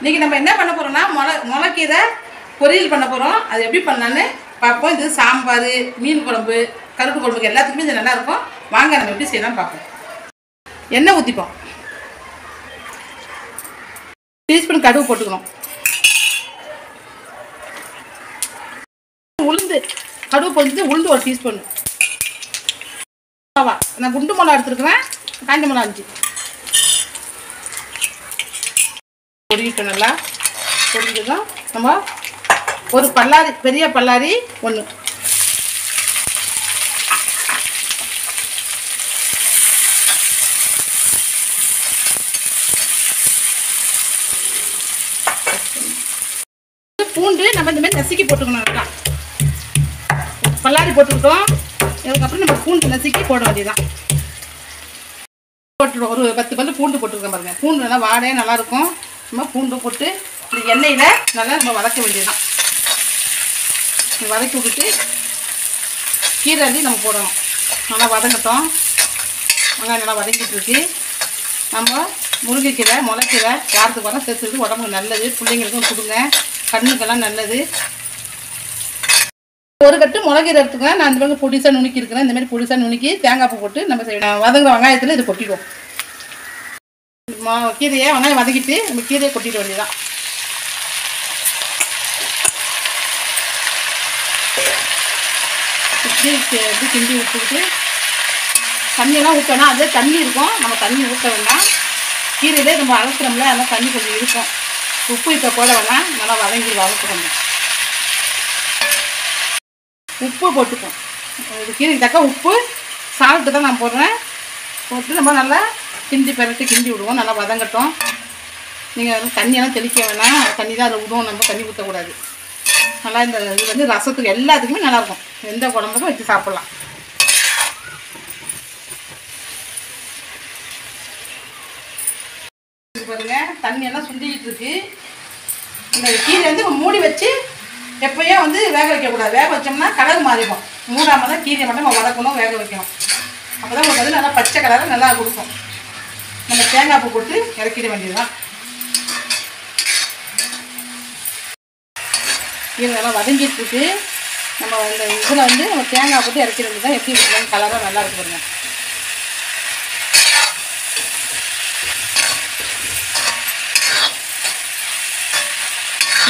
இன்னைக்கு நம்ம என்ன பண்ண போறோம்னா முளை முளைக்கீரை பொரியல் பண்ண போகிறோம் அது எப்படி பண்ணலான்னு பார்ப்போம். இது சாம்பார் மீன் குழம்பு கருப்பு குழம்புக்கு எல்லாத்துக்குமே இது நல்லா இருக்கும். வாங்க நம்ம எப்படி செய்யலாம் பார்ப்போம். எண்ணெய் ஊற்றிப்போம் டீஸ்பூன் கடுகு போட்டுக்கணும். உளுந்து கடுகு போட்டு உளுந்து ஒரு டீஸ்பூன். நான் குண்டு மிளகா எடுத்துருக்குறேன். காஞ்ச மிளகா அஞ்சு. பொடிக்கிட்டு நல்லா பொடிஞ்சதும் நம்ம ஒரு பல்லாரி பெரிய பல்லாரி ஒன்று பூண்டு நம்ம இந்த மாதிரி நசுக்கி போட்டுக்கணும் நல்லா. பல்லாரி போட்டுக்கிட்டோம். அதுக்கப்புறம் நம்ம பூண்டு நசுக்கி போட வேண்டியதுதான். போட்டுருவோம். ஒரு பத்து பல்லு பூண்டு போட்டுருக்கோம் பாருங்க. பூண்டு நல்லா வாடையாக நல்லா சும்மா நம்ம பூண்டு போட்டு இந்த எண்ணெயில் நல்லா நம்ம வதக்க வேண்டியதுதான். வதக்கி விட்டுட்டு கீரை அள்ளி நம்ம போடணும். நல்லா வதங்கட்டும். வெங்காயம் நல்லா வதக்கிட்டு இருக்கு. நம்ம முருங்கைக்கீரை முளைக்கீரை வாரத்துக்கு வர சேர்த்துறது உடம்புக்கு நல்லது. பிள்ளைங்களுக்கும் கொடுங்க. கண்ணுக்கெல்லாம் நல்லது. ஒரு கட்டு முளகீரை எடுத்துக்கலாம் நான் இந்த மாதிரி பொடிசாக நுணுக்கி இருக்கிறேன். இந்த மாதிரி பொடிசாக நுணுக்கி தேங்காய் பூ போட்டு நம்ம செய்யணும். வதங்குற வெங்காயத்தில் இது கொட்டிடுவோம். கீரையை வெங்காயம் வதக்கிட்டு நம்ம கீரையை கொட்டிட்டு வேண்டியதான் கீரை கிண்டி விட்டுக்கிட்டு தண்ணியெல்லாம் ஊற்றணும் அதே தண்ணி இருக்கும். நம்ம தண்ணி ஊற்ற வேண்டாம். கீரையிலே நம்ம அலசுறோம்ல அதனால் தண்ணி கொஞ்சம் இருக்கும். உப்பு இப்போ போட வேணாம். நல்லா வதங்கி வளர்க்குறோம் உப்பு போட்டுப்போம். இது கீரைக்கு தக்க உப்பு. சால்ட்டு தான் நான் போடுறேன். போட்டு நம்ம நல்லா கிண்டி பெரட்டி கிண்டி விடுவோம். நல்லா வதங்கட்டும். நீங்கள் தண்ணியெல்லாம் தெளிக்க வேணாம். தண்ணி தான் அதில் விடுவோம். நம்ம தண்ணி ஊற்றக்கூடாது நல்லா இந்த இது வந்து ரசத்துக்கு எல்லாத்துக்குமே நல்லாயிருக்கும். எந்த குழம்புக்கும் வச்சு சாப்பிட்லாம். பாருங்க தண்ணியெல்லாம் சுண்டிக்கிட்டு இருக்கு. இந்த கீரை வந்து மூடி வச்சு எப்பயும் வந்து வேக வைக்கக்கூடாது. வேக வச்சோம்னா கலர் மாறிடும். மூடாமல் தான் கீரை மட்டும் நம்ம வதக்கணும் வேக வைக்கணும். அப்போ தான் உங்களுக்கு வந்து நல்லா பச்சை கலரில் நல்லா கொடுக்கும். நம்ம தேங்காய் பூ போட்டு இறக்கிட வேண்டியதுதான். கீரை நல்லா வதங்கிட்டு இருக்கு நம்ம இந்த இதில் வந்து நம்ம தேங்காய் போட்டு இறக்கிட வேண்டியதான் எப்படி இருக்குன்னு கலராக நல்லா இருக்கு பாருங்க.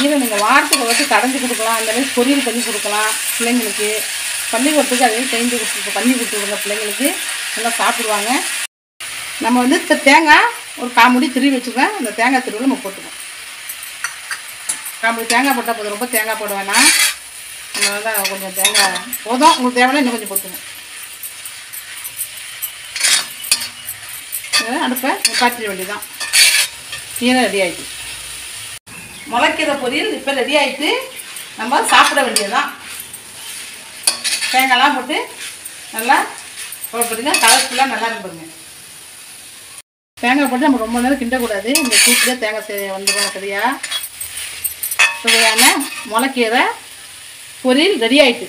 இதை நீங்கள் வாரத்துக்கு வச்சு கடைஞ்சி கொடுக்கலாம். அந்த மாதிரி பொரியல் பண்ணி கொடுக்கலாம். பிள்ளைங்களுக்கு பள்ளிக்கூடத்துக்கு அதே செஞ்சு கொடுத்து பண்ணி கொடுத்துருங்க பிள்ளைங்களுக்கு நல்லா சாப்பிடுவாங்க. நம்ம வந்து இப்போ தேங்காய் ஒரு காமுடி திருவி வச்சுருவேன் அந்த தேங்காய் திருவில் நம்ம போட்டுக்கோம் காமுடி தேங்காய் போட்டால் போதும். ரொம்ப தேங்காய் போட வேணாம். நம்ம வந்து கொஞ்சம் தேங்காய் போதும். உங்களுக்கு தேவைன்னா இன்னும் கொஞ்சம் போட்டுக்கோம் அடுப்பை பாத்திர வேண்டியதான் கீரை ரெடி ஆகிட்டு முளைக்கிற பொரியல் இப்போ ரெடி ஆகிட்டு நம்ம சாப்பிட வேண்டியதுதான். தேங்காய்லாம் போட்டு நல்லா போட்டுங்க கலர்ஃபுல்லாக நல்லா இருக்குங்க பாருங்க. தேங்காய் போட்டு நம்ம ரொம்ப நேரம் கிண்டக்கூடாது. இந்த சூட்டில் தேங்காய் சே வந்துடும் சரியா? சுவையான முளைக்கீரை பொரியல் ரெடி ஆகிட்டு